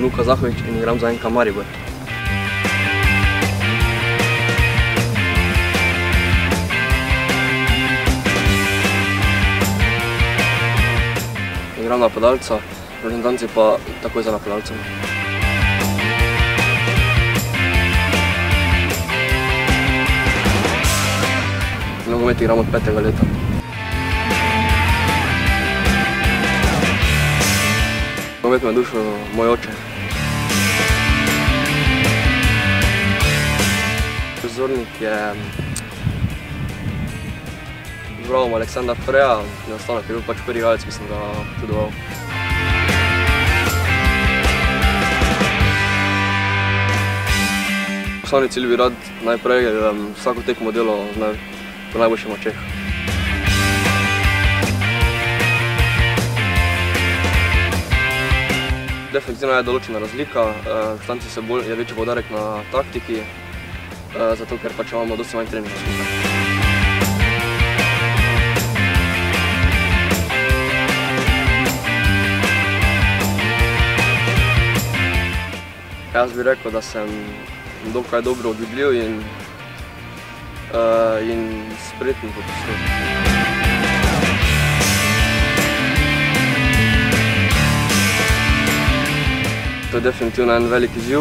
sem Luka Zahovič in igram za NK Maribor. Igram napadalca, v reprezentanci pa takoj za napadalcem. Nogomet igram od petega leta. Nogomet me je dušil moj oče. Prizornik je Zbravom Aleksandar Freja, in ostanek je bil pač prvi igralec, ki sem ga občudoval. Osnovni cilj bi rad najprej vsako tekmo delal po najboljših močeh. Definitivno je določena razlika, v stanci se bolj je večji poudarek na taktiki, zato ker pač imamo dosti manj treninga skupaj. Jaz bi rekel, da sem dokaj dobro odgibljiv in in spreten po pristopu. To je definitivno en velik izziv,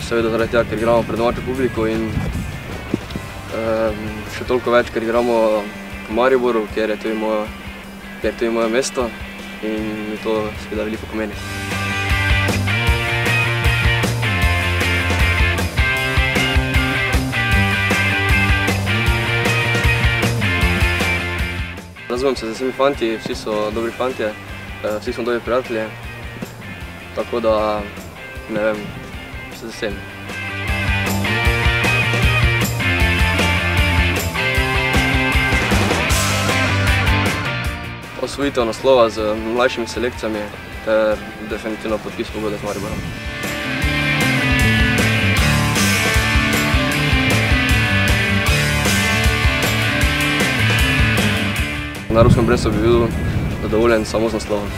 seveda zaradi tega, ker igramo pred domačo publiko in še toliko več, ker igramo v Mariboru, kjer je tudi moje mesto in mi to seveda veliko pomeni. Razumem se z vsemi fanti, vsi so dobri fantje, vsi smo dobri prijatelji, tako da, ne vem, se z vsemi. Osvojitev naslova z mlajšimi selekcijami ter definitivno podpis pogodbe z Mariborom. Na evropskem prvenstvu bi bil zadovoljen samo z naslovom.